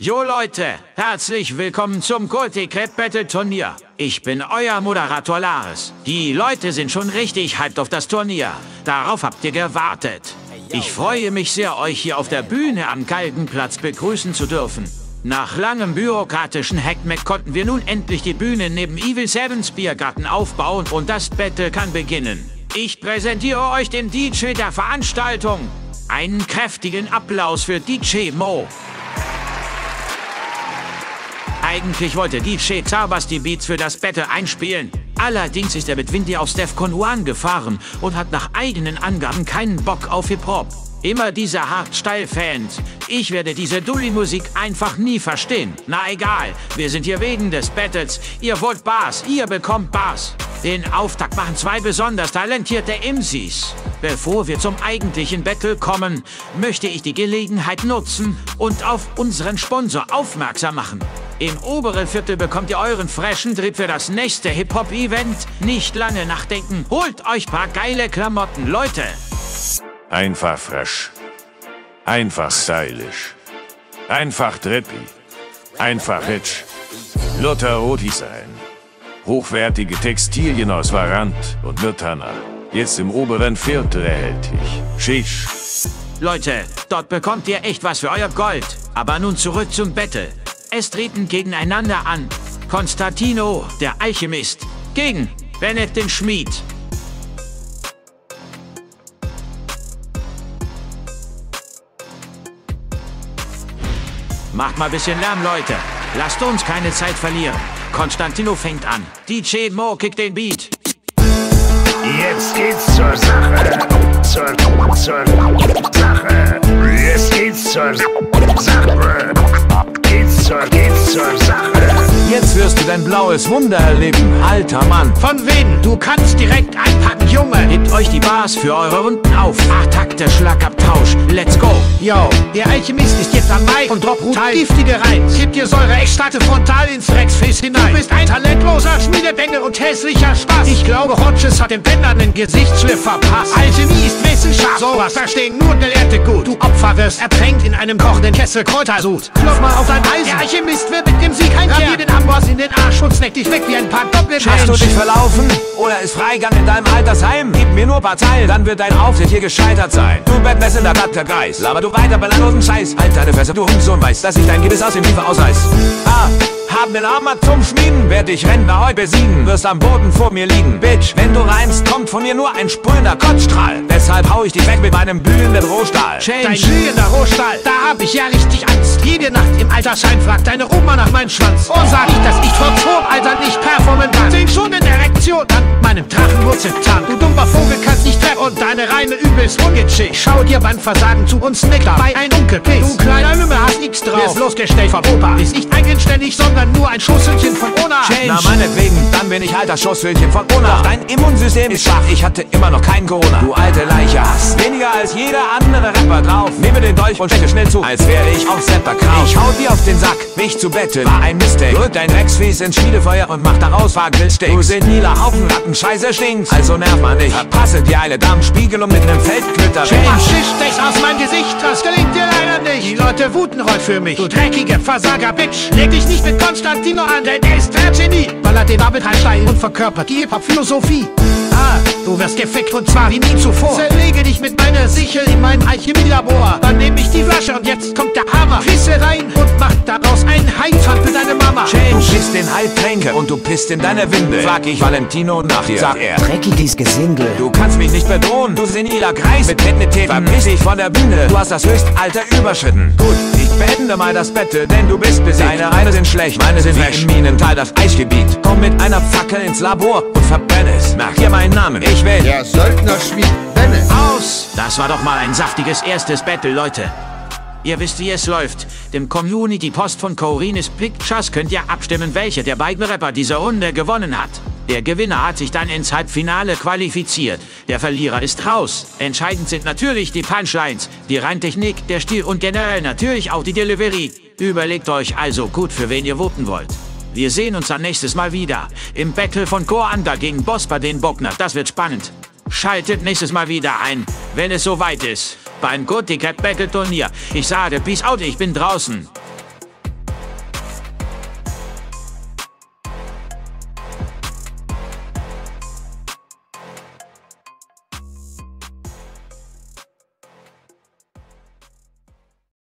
Jo Leute, herzlich willkommen zum Rap Battle Turnier. Ich bin euer Moderator Lares. Die Leute sind schon richtig hyped auf das Turnier. Darauf habt ihr gewartet. Ich freue mich sehr, euch hier auf der Bühne am Galgenplatz begrüßen zu dürfen. Nach langem bürokratischen Hackmack konnten wir nun endlich die Bühne neben Evil Sevens Biergarten aufbauen und das Battle kann beginnen. Ich präsentiere euch den DJ der Veranstaltung. Einen kräftigen Applaus für DJ Mo. Eigentlich wollte DJ Zabas die Beats für das Battle einspielen. Allerdings ist er mit Windy auf Defcon One gefahren und hat nach eigenen Angaben keinen Bock auf Hip-Hop. Immer diese Hardstyle-Fans. Ich werde diese Dully-Musik einfach nie verstehen. Na egal, wir sind hier wegen des Battles. Ihr wollt Bars, ihr bekommt Bars. Den Auftakt machen zwei besonders talentierte MCs. Bevor wir zum eigentlichen Battle kommen, möchte ich die Gelegenheit nutzen und auf unseren Sponsor aufmerksam machen. Im oberen Viertel bekommt ihr euren freshen Drip für das nächste Hip-Hop-Event. Nicht lange nachdenken, holt euch paar geile Klamotten, Leute. Einfach fresh. Einfach stylisch. Einfach drippy. Einfach hübsch. Luther Rot-Design. Hochwertige Textilien aus Warant und Myrtana. Jetzt im oberen Viertel erhältlich. Shish. Leute, dort bekommt ihr echt was für euer Gold. Aber nun zurück zum Battle. Es treten gegeneinander an. Konstantino, der Alchemist, gegen Bennett den Schmied. Macht mal bisschen Lärm, Leute. Lasst uns keine Zeit verlieren. Konstantino fängt an. DJ Mo kickt den Beat. Jetzt geht's zur Sache. Wirst du dein blaues Wunder erleben, alter Mann. Von wen? Du kannst direkt einpacken, Junge. Hebt euch die Bars für eure Runden auf. Acht Takte, Schlagabtausch. Let's go. Yo, der Alchemist ist jetzt am Mic und droppt brutal giftige Reiz. Gibt dir Säure, Extrakte frontal ins Drecksface hinein. Du bist ein talentloser Schmiedebengel und hässlicher Spaß. Ich glaube, Hodges hat dem Bänder einen Gesichtsschliff verpasst. Alchemie ist Wissenschaft. Sowas verstehen nur Gelehrte gut. Du Opfer wirst ertränkt in einem kochenden Kessel Kräutersud. Klopf mal auf dein Eisen. Der Alchemist wird mit dem Sieg heimkehren. dir den Amboss in den Arsch und snack dich weg wie ein paar Goblin Hast du dich verlaufen? Oder ist Freigang in deinem Altersheim? Gib mir nur ein paar Zeilen, dann wird dein Auftritt hier gescheitert sein. Du bettmessender Kreis. Laber du weiter belanglosen Scheiß. Halt deine Fresse, du Hurensohn, weißt, dass ich dein Gebiss aus dem Liefer ausreiß. Ah, haben den Armer zum Schmieden, werd dich Rentner heute besiegen, wirst am Boden vor mir liegen. Bitch, wenn du reimst, kommt von mir nur ein sprühender Kotzstrahl. Deshalb hau ich dich weg mit meinem blühenden Rohstahl. Change. Dein glühender Rohstahl, da hab ich ja richtig Angst. Jede Nacht im Altersschein fragt deine Oma nach meinem Schwanz. Und sag ich, dass ich trotz hohem Alter nicht performen kann. Zehn Stunden Erektion an meinem Drachenwurzeltank. Du dummer Vogel kannst nicht treffen und deine Reime übelst ungechickt. Schau dir beim Versagen zu uns mit bei ein Onkel Du kleiner Lümmel losgestellt vom Opa. Ist nicht eigenständig, sondern nur ein Schusselchen von Ona. Change. Na meinetwegen, dann bin ich alter Schusselchen von Ona. Doch dein Immunsystem ist schwach, ich hatte immer noch kein Corona. Du alte Leiche hast weniger als jeder andere Rapper drauf. Nehme den Dolch und steche schnell zu, als wäre ich auf Sepper Kraut. Ich hau dir auf den Sack, mich zu betteln war ein Mistake. Drück dein Drecksfies ins Schmiedefeuer und mach daraus Fagelsteaks. Du seniler Haufen Ratten, Scheiße stinkst. Also nerv man nicht. Verpasse dir eine Darmspiegel und mit nem Feldknütter weg. Change. Schicht aus meinem Gesicht, das gelingt dir leider nicht. Die Leute wuten heute für mich. Du dreckige Versager-Bitch. Leg dich nicht mit Konstantino an, denn er ist der Genie. Ballert den Abend Stein und verkörpert die Hip-Hop-Philosophie. Ah, du wirst gefickt und zwar wie nie zuvor. Zerlege dich mit meiner Sichel in meinem Alchemielabor. Dann nehm ich die Flasche und jetzt kommt der Hammer. Pisse rein und mach daraus einen Heilpfand für deine Mama. Du bist den Heiltränke und du pisst in deine Winde. Frag ich Valentino nach dir, sagt er. Dreckiges Gesindel. Du kannst mich nicht bedrohen, du seniler Kreis mit Ethnität. Verpiss dich von der Bühne, du hast das Höchstalter überschritten. Gut, ich beende mal das Bette, denn du bist besiegt. Deine Reine sind schlecht, meine sind wie im Minental das Eisgebiet. Komm mit einer Fackel ins Labor und verbrenne es. Merk dir meinen Namen, ich will. Der Söldnerschmied Bennett. Aus! Das war doch mal ein saftiges erstes Battle, Leute. Ihr wisst, wie es läuft. Dem Community-Post von Corines Pictures könnt ihr abstimmen, welcher der beiden Rapper diese Runde gewonnen hat. Der Gewinner hat sich dann ins Halbfinale qualifiziert. Der Verlierer ist raus. Entscheidend sind natürlich die Punchlines, die Reintechnik, der Stil und generell natürlich auch die Delivery. Überlegt euch also gut, für wen ihr voten wollt. Wir sehen uns dann nächstes Mal wieder. Im Battle von Koanda gegen Bospa den Bockner. Das wird spannend. Schaltet nächstes Mal wieder ein, wenn es soweit ist. Beim Gothic Battle Turnier. Ich sage Peace out, ich bin draußen.